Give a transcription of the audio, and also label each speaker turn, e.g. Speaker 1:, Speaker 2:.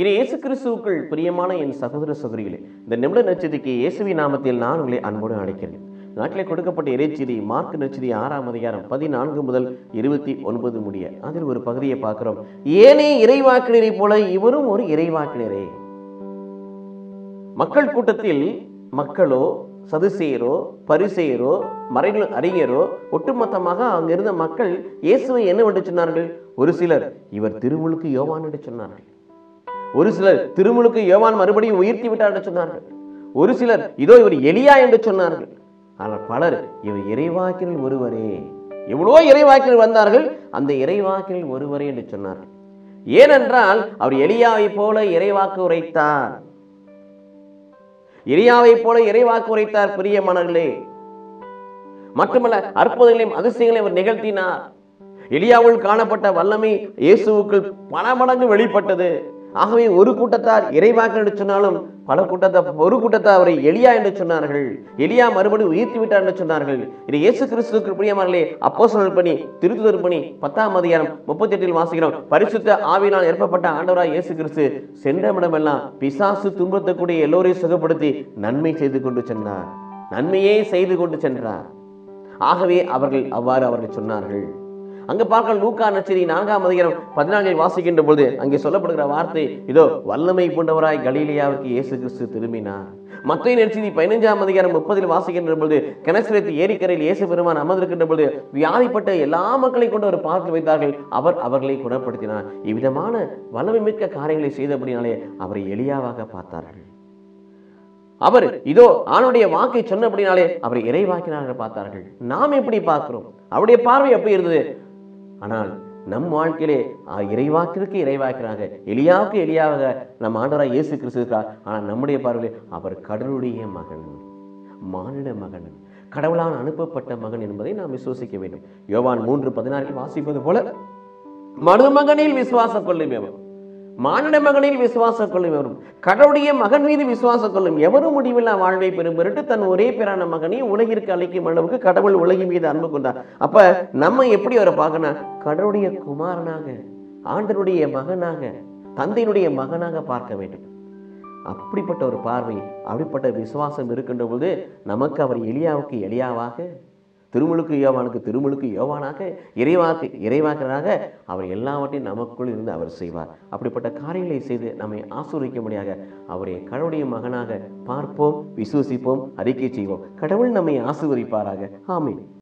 Speaker 1: இனி இயேசு கிறிஸ்துவுக்குள் பிரியமான என் சகோதர சகோதரிகளே இந்த நிமிட நச்சதிக்கு இயேசுவி நாமத்தில் நான் உங்களை அன்போடு அழைக்கிறேன். நாட்டிலே கொடுக்கப்பட்ட இறைச்சிதி மார்க் நட்சத்திரி ஆறாம் அதிகாரம் பதினான்கு முதல் இருபத்தி ஒன்பது முடிய. அதில் ஒரு பகுதியை பார்க்கிறோம். ஏனே இறைவாக்கினரை போல இவரும் ஒரு இறைவாக்கினரே. மக்கள் கூட்டத்தில் மக்களோ சதுசேயரோ பரிசெயரோ மறைகள் அறிஞரோ ஒட்டுமொத்தமாக அங்கிருந்த மக்கள் இயேசுவை என்னவென்று சொன்னார்கள்? ஒரு சிலர் இவர் திருமுழுக்கு யோவான் என்று சொன்னார்கள். ஒரு சிலர் திருமுழுக்கு யோவான் மறுபடியும் உயிர்த்தி விட்டார் என்று சொன்னார்கள். ஒரு சிலர் இதோ இவர் எலியா என்று சொன்னார்கள். ஆனால் பலர் இவர் இறைவாக்கில் ஒருவரே. எவ்வளோ இறைவாக்கில் வந்தார்கள் அந்த இறைவாக்கில் ஒருவரே என்று சொன்னார்கள். ஏனென்றால் அவர் எலியாவை போல இறைவாக்கு உரைத்தார். எலியாவை போல இறைவாக்கு உரைத்தார் பிரியமானவர்களே. மட்டுமல்ல அற்புதங்களையும் அதிசயங்களையும் அவர் நிகழ்த்தினார். எலியாவுள் காணப்பட்ட வல்லமை இயேசுவுக்குள் பல மடங்கு வெளிப்பட்டது. ஆகவே ஒரு கூட்டத்தார் இறைவாக்கு என்று சொன்னாலும் பல கூட்டத்தார் ஒரு கூட்டத்தார் அவரை எளியா என்று சொன்னார்கள். எளியா மறுபடியும் உயிர்த்து விட்டார் என்று சொன்னார்கள். இது இயேசு கிறிஸ்துக்கு பிரியமானே அப்போ பணி திருத்துதர் பணி பத்தாம் அதிகாரம் முப்பத்தி எட்டில் வாசிக்கிறோம். பரிசுத்த ஆவியினால் ஏற்பட்ட ஆண்டவராய் இயேசு கிறிஸ்து சென்றமிடமெல்லாம் பிசாசு துன்பத்தக்கூடிய எல்லோரையும் சுகப்படுத்தி நன்மை செய்து கொண்டு சென்றார். நன்மையே செய்து கொண்டு சென்றார். ஆகவே அவர்கள் அவ்வாறு அவர்கள் சொன்னார்கள். அங்கே பார்க்க லூக்கா நச்சரி நான்காம் அதிகாரம் பதினான்கை வாசிக்கின்ற பொழுது அங்கே சொல்லப்படுகிற வார்த்தை இதோ வல்லமை கொண்டவராய் கலீலியாவுக்கு இயேசு கிறிஸ்து திரும்பினார். மத்திய நெற்செய்தி பதினைஞ்சாம் அதிகாரம் முப்பதில் வாசிக்கின்ற பொழுது கிணசிரத்து ஏரிக்கரையில் இயேசு பெருமான் அமர்ந்திருக்கின்ற பொழுது வியாதிப்பட்ட எல்லா மக்களை கொண்டு அவர் பார்த்து வைத்தார்கள். அவர் அவர்களை குணப்படுத்தினார். இவ்விதமான வல்லமை மிக்க காரியங்களை செய்தபடினாலே அவரை எளியாவாக பார்த்தார்கள். அவர் இதோ ஆணுடைய வாக்கை சொன்னபடினாலே அவரை இறைவாக்கினார்கள் பார்த்தார்கள். நாம் எப்படி பார்க்கிறோம்? அவருடைய பார்வை எப்படி இருந்தது? ஆனால் நம் வாழ்க்கையிலே ஆ, இறைவாக்கிற்கு இறைவாக்கிறாங்க எளியாவுக்கு எளியாவாக நம் ஆண்டவராக இயேசு கிறிஸ்து இருக்கிறார். ஆனால் நம்முடைய பார்வையிலே அவர் கடவுளுடைய மகன் மானிட மகன் கடவுளால் அனுப்பப்பட்ட மகன் என்பதை நாம் விசுவசிக்க வேண்டும். யோவான் மூன்று பதினாறில் வாசிப்பது போல மனுமகனில் விசுவாசம் கொள்ளும் அவன் மானிட மகனில் விசுவாசம் கொள்ளும் எவரும் கடவுளுடைய மகன் மீது விசுவாசம் கொள்ளும் எவரும் முடிவில்லா வாழ்வை பெறும் பொருட்டு தன் ஒரே பேரான மகனை உலகிற்கு அழைக்கும் அளவுக்கு கடவுள் உலகின் மீது அன்பு கொண்டார். அப்ப நம்ம எப்படி அவரை பார்க்கணும் கடவுளுடைய குமாரனாக ஆண்டனுடைய மகனாக தந்தையினுடைய மகனாக பார்க்க வேண்டும். அப்படிப்பட்ட ஒரு பார்வை அப்படிப்பட்ட விசுவாசம் இருக்கின்ற பொழுது நமக்கு அவர் எளியாவுக்கு எளியாவாக திருமுழுக்கு யோவானுக்கு திருமுழுக்கு யோவானாக இறைவாக்கு இறைவாக்கராக அவர் எல்லாவற்றையும் நமக்குள் இருந்து அவர் செய்வார். அப்படிப்பட்ட காரியங்களை செய்து நம்மை ஆசீர்வதிக்கும்படியாக அவரை கடவுளுடைய மகனாக பார்ப்போம் விசுவசிப்போம் அறிக்கை செய்வோம். கடவுள் நம்மை ஆசீர்வதிப்பாராக. ஆமீன்.